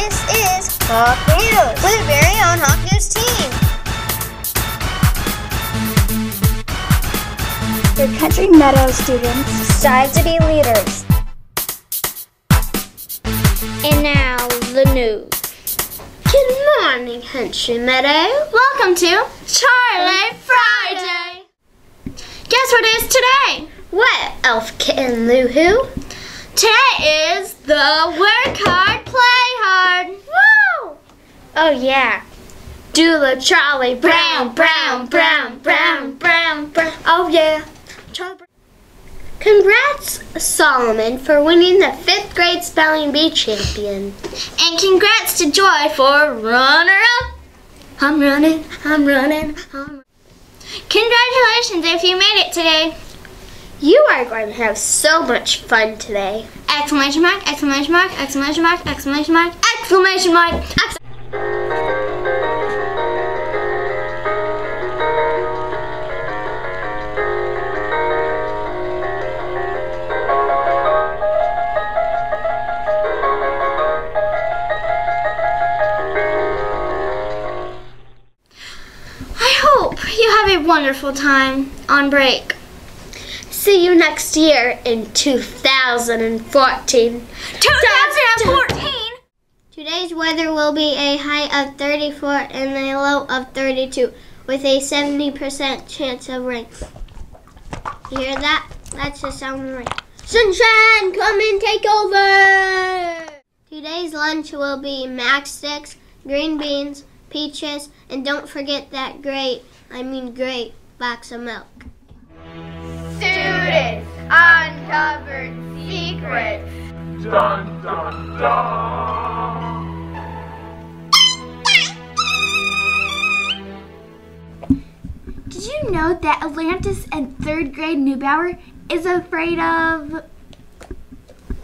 This is Hawk News with our very own Hawk News team. Your Country Meadow students strive to be leaders. And now the news. Good morning, Country Meadow. Welcome to Charlie Friday. Guess what it is today? What, Elf Kitten Lou Who? Today is the work hard, play hard. Woo! Oh, yeah. Do the Charlie Brown, Brown, Brown, Brown, Brown, Brown. Oh, yeah. Charlie Brown. Congrats, Solomon, for winning the fifth grade spelling bee champion. And congrats to Joy for runner up. I'm running, I'm running, I'm running. Congratulations if you made it today. You are going to have so much fun today. Exclamation mark, exclamation mark, exclamation mark, exclamation mark, exclamation mark. Exclamation I hope you have a wonderful time on break. See you next year in 2014. 2014! Today's weather will be a high of 34 and a low of 32 with a 70% chance of rain. You hear that? That's the sound of rain. Sunshine, come and take over! Today's lunch will be mac sticks, green beans, peaches, and don't forget that great, I mean great, box of milk. Did you know that Atlantis and third grade Neubauer is afraid of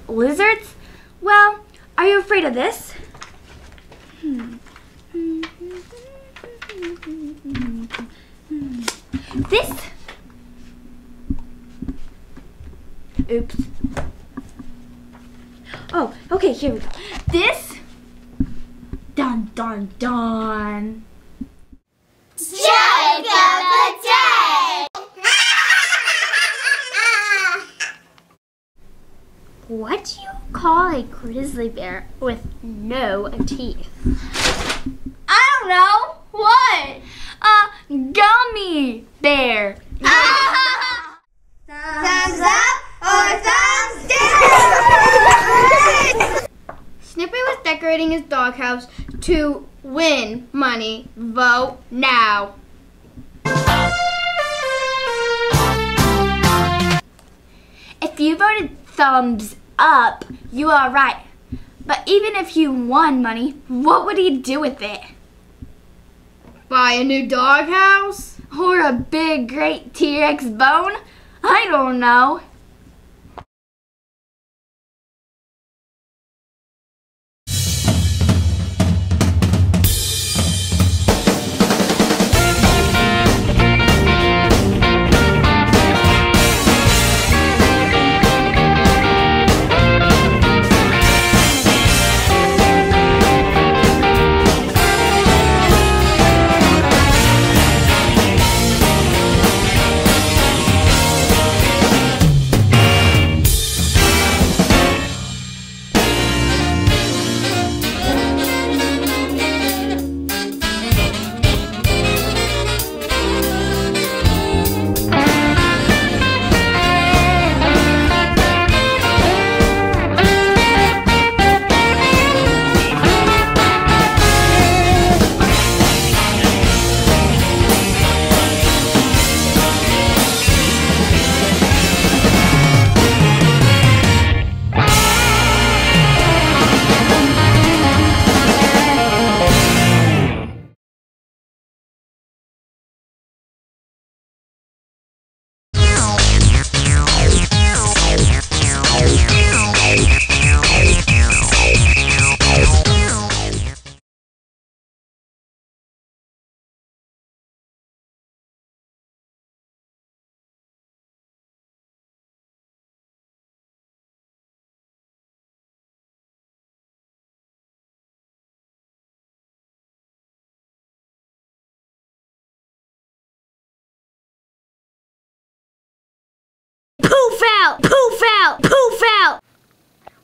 lizards? Well, are you afraid of this? This? Oops. Oh, okay, here we go. This? Dun dun dun. Joke of the day. What do you call a grizzly bear with no teeth? I don't know. What? A gummy bear. Thumbs up or thumbs down? Snoopy was decorating his doghouse to win money. Vote now. If you voted thumbs up, you are right. But even if you won money, what would he do with it? Buy a new doghouse? Or a big, great T Rex bone? I don't know.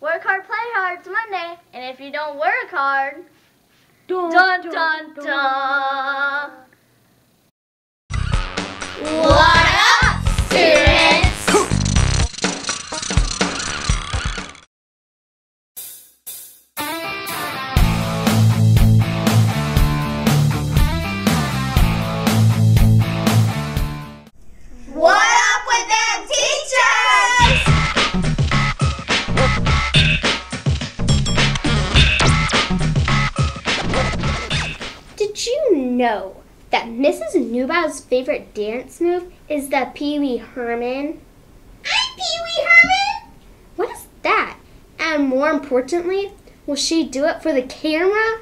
Work hard, play hard. It's Monday, and if you don't work hard, dun dun dun. dun. What know that Mrs. Newbow's favorite dance move is the Pee Wee Herman? I'm Pee Wee Herman. What is that? And more importantly, will she do it for the camera?